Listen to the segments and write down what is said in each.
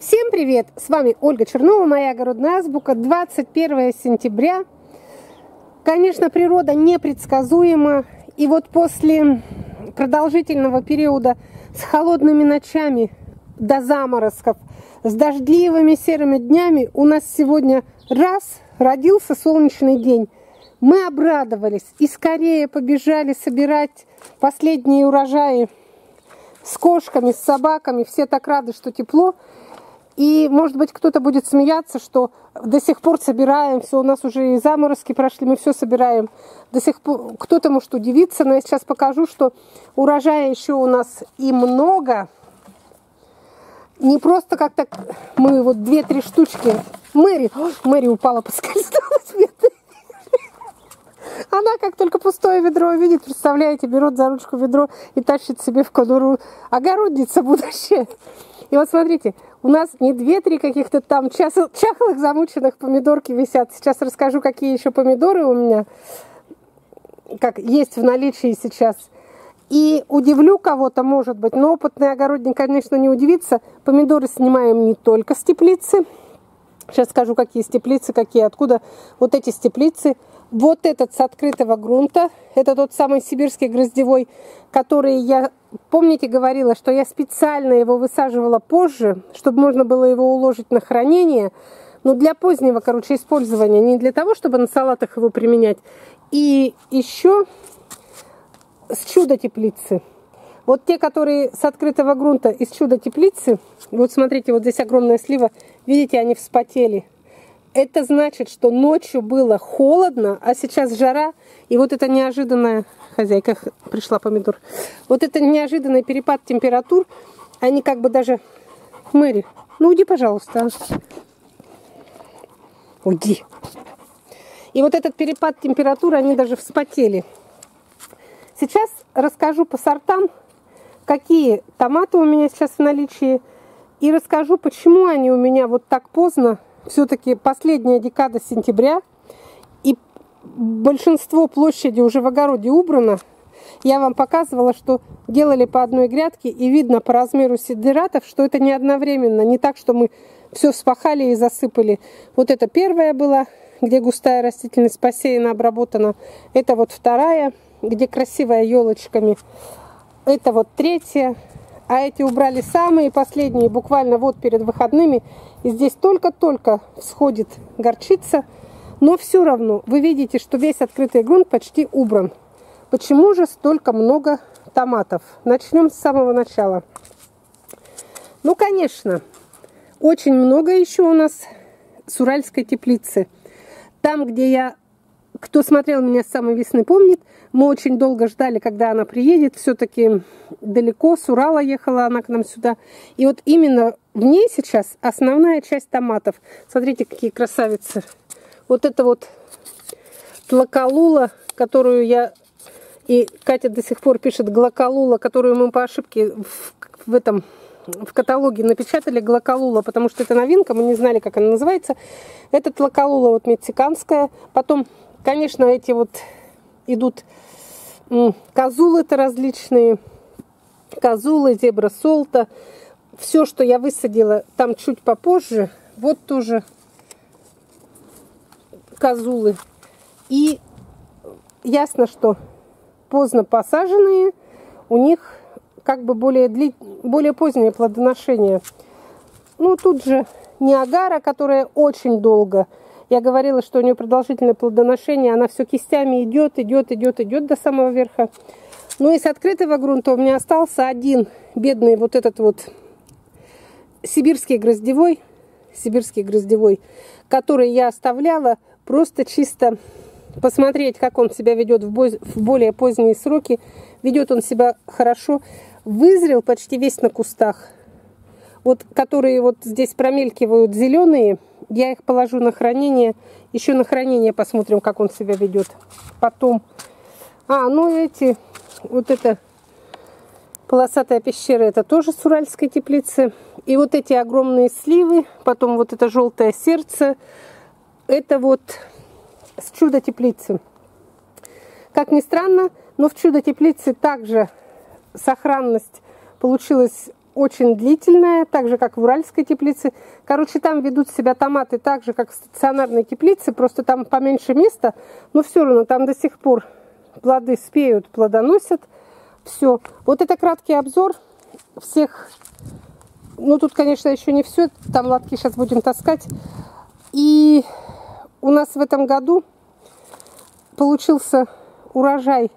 Всем привет! С вами Ольга Чернова, моя огородная азбука, 21 сентября. Конечно, природа непредсказуема, и вот после продолжительного периода с холодными ночами до заморозков, с дождливыми серыми днями у нас сегодня раз родился солнечный день. Мы обрадовались и скорее побежали собирать последние урожаи с кошками, с собаками. Все так рады, что тепло. И, может быть, кто-то будет смеяться, что до сих пор собираем, все, у нас уже и заморозки прошли, мы все собираем. До сих пор кто-то может удивиться, но я сейчас покажу, что урожая еще у нас и много. Не просто как-то мы вот две-три штучки. Мэри, Ой, Мэри упала, поскользнулась. Она как только пустое ведро видит, представляете, берет за ручку ведро и тащит себе в конуру. Огородница будущая. И вот смотрите, у нас не две-три каких-то там чахлых замученных помидорки висят. Сейчас расскажу, какие еще помидоры у меня как есть в наличии сейчас. И удивлю кого-то, может быть, но опытный огородник, конечно, не удивится. Помидоры снимаем не только с теплицы. Сейчас скажу, какие с какие, откуда вот эти с. Вот этот с открытого грунта, это тот самый сибирский гроздевой, который я Помните, говорила, что я специально его высаживала позже, чтобы можно было его уложить на хранение, но для позднего, короче, использования, не для того, чтобы на салатах его применять. И еще с чудо-теплицы. Вот те, которые с открытого грунта из чудо-теплицы, вот смотрите, вот здесь огромная слива, видите, они вспотели. Это значит, что ночью было холодно, а сейчас жара, и вот это неожиданное хозяйка пришла помидор. Вот это неожиданный перепад температур, они как бы даже... Мэри, ну уйди, пожалуйста. Уйди. И вот этот перепад температуры, они даже вспотели. Сейчас расскажу по сортам, какие томаты у меня сейчас в наличии. И расскажу, почему они у меня вот так поздно. Все-таки последняя декада сентября большинство площади уже в огороде убрано. Я вам показывала, что делали по одной грядке, и видно по размеру сидератов, что это не одновременно, не так, что мы все вспахали и засыпали. Вот это первая была, где густая растительность посеяна, обработана. Это вот вторая, где красивая елочками. Это вот третья. А эти убрали самые последние, буквально вот перед выходными. И здесь только-только всходит горчица – но все равно вы видите, что весь открытый грунт почти убран. Почему же столько много томатов? Начнем с самого начала. Ну, конечно, очень много еще у нас с уральской теплицы. Там, где я, кто смотрел меня с самой весны, помнит, мы очень долго ждали, когда она приедет. Все-таки далеко, с Урала ехала она к нам сюда. И вот именно в ней сейчас основная часть томатов. Смотрите, какие красавицы. Вот это вот тлакалула, которую я... И Катя до сих пор пишет глокалула, которую мы по ошибке в, в этом в каталоге напечатали глокалула, потому что это новинка, мы не знали, как она называется. Это тлакалула вот мексиканская. Потом, конечно, эти вот идут козулы-то различные. Козулы, зебра солта. Все, что я высадила там чуть попозже, вот тоже козулы. И ясно, что поздно посаженные, у них как бы более, дли... более позднее плодоношение. Ну, тут же Ниагара, которая очень долго. Я говорила, что у нее продолжительное плодоношение. Она все кистями идет, идет, идет, идет до самого верха. Ну и с открытого грунта у меня остался один бедный вот этот вот сибирский гроздевой, сибирский гроздевой, который я оставляла Просто чисто посмотреть, как он себя ведет в, в более поздние сроки. Ведет он себя хорошо. Вызрел почти весь на кустах. Вот, которые вот здесь промелькивают зеленые, я их положу на хранение. Еще на хранение посмотрим, как он себя ведет. Потом. А, ну эти, вот это полосатая пещера, это тоже с уральской теплицы. И вот эти огромные сливы, потом вот это желтое сердце, это вот с чудо-теплицы. Как ни странно, но в чудо-теплице также сохранность получилась очень длительная, так же, как в уральской теплице. Короче, там ведут себя томаты так же, как в стационарной теплице, просто там поменьше места, но все равно там до сих пор плоды спеют, плодоносят. Все. Вот это краткий обзор всех. Ну, тут, конечно, еще не все. Там лотки сейчас будем таскать. И у нас в этом году получился урожай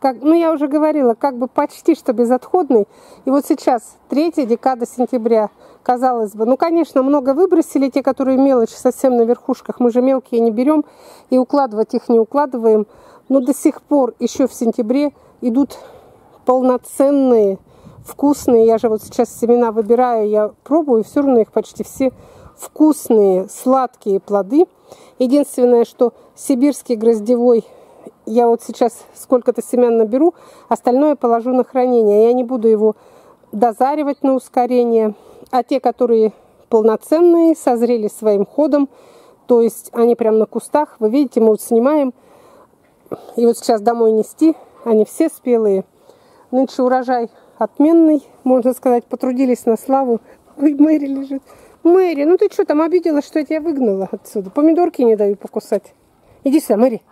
как, ну я уже говорила, как бы почти что безотходный. И вот сейчас, третья декада сентября, казалось бы, ну, конечно, много выбросили, те, которые мелочь совсем на верхушках, мы же мелкие не берем, и укладывать их не укладываем, но до сих пор еще в сентябре идут полноценные, вкусные, я же вот сейчас семена выбираю, я пробую, все равно их почти все вкусные, сладкие плоды. Единственное, что сибирский гроздевой я вот сейчас сколько-то семян наберу, остальное положу на хранение. Я не буду его дозаривать на ускорение. А те, которые полноценные, созрели своим ходом, то есть они прям на кустах, вы видите, мы вот снимаем, и вот сейчас домой нести, они все спелые. Нынче урожай отменный, можно сказать, потрудились на славу. Ой, Мэри лежит. Мэри, ну ты что там обиделась, что я тебя выгнала отсюда? Помидорки не даю покусать. Иди сюда, Мэри.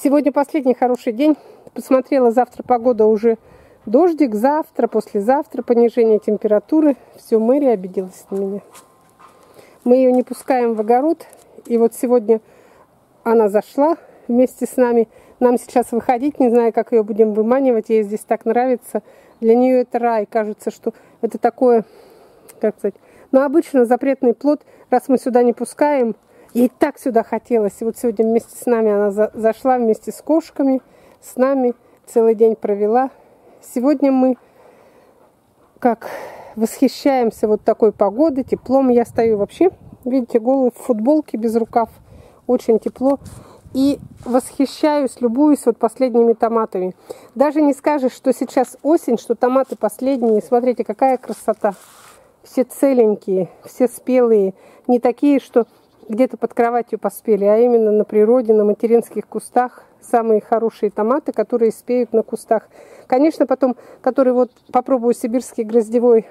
Сегодня последний хороший день. Посмотрела, завтра погода уже дождик, завтра, послезавтра понижение температуры. Все, Мэри обиделась на меня. Мы ее не пускаем в огород. И вот сегодня она зашла вместе с нами. Нам сейчас выходить, не знаю, как ее будем выманивать. Ей здесь так нравится. Для нее это рай. Кажется, что это такое, как сказать, но обычно запретный плод, раз мы сюда не пускаем, Ей так сюда хотелось. И вот сегодня вместе с нами она за, зашла вместе с кошками, с нами целый день провела. Сегодня мы как восхищаемся вот такой погодой, теплом. Я стою вообще, видите, голый в футболке без рукав. Очень тепло. И восхищаюсь, любуюсь вот последними томатами. Даже не скажешь, что сейчас осень, что томаты последние. Смотрите, какая красота. Все целенькие, все спелые. Не такие, что где-то под кроватью поспели, а именно на природе, на материнских кустах. Самые хорошие томаты, которые спеют на кустах. Конечно, потом, которые вот попробую сибирский гроздевой,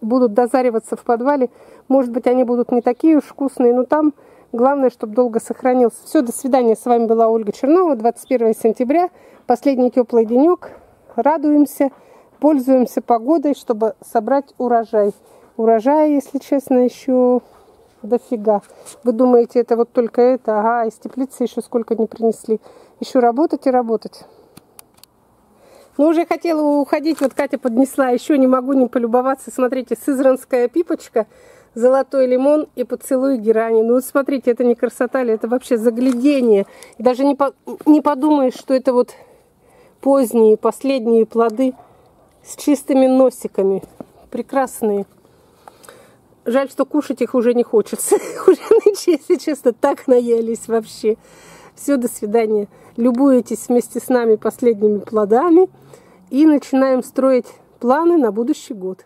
будут дозариваться в подвале. Может быть, они будут не такие уж вкусные, но там главное, чтобы долго сохранился. Все, до свидания. С вами была Ольга Чернова, 21 сентября. Последний теплый денек. Радуемся, пользуемся погодой, чтобы собрать урожай. Урожай, если честно, еще дофига. Вы думаете, это вот только это? Ага, из теплицы еще сколько не принесли. Еще работать и работать. Ну, уже хотела уходить, вот Катя поднесла, еще не могу не полюбоваться. Смотрите, сызранская пипочка, золотой лимон и поцелуй герани. Ну, вот смотрите, это не красота ли, это вообще заглядение. Даже не, по, не подумаешь, что это вот поздние, последние плоды с чистыми носиками. Прекрасные. Жаль, что кушать их уже не хочется. Уже, если честно, так наелись вообще. Все, до свидания. Любуйтесь вместе с нами последними плодами и начинаем строить планы на будущий год.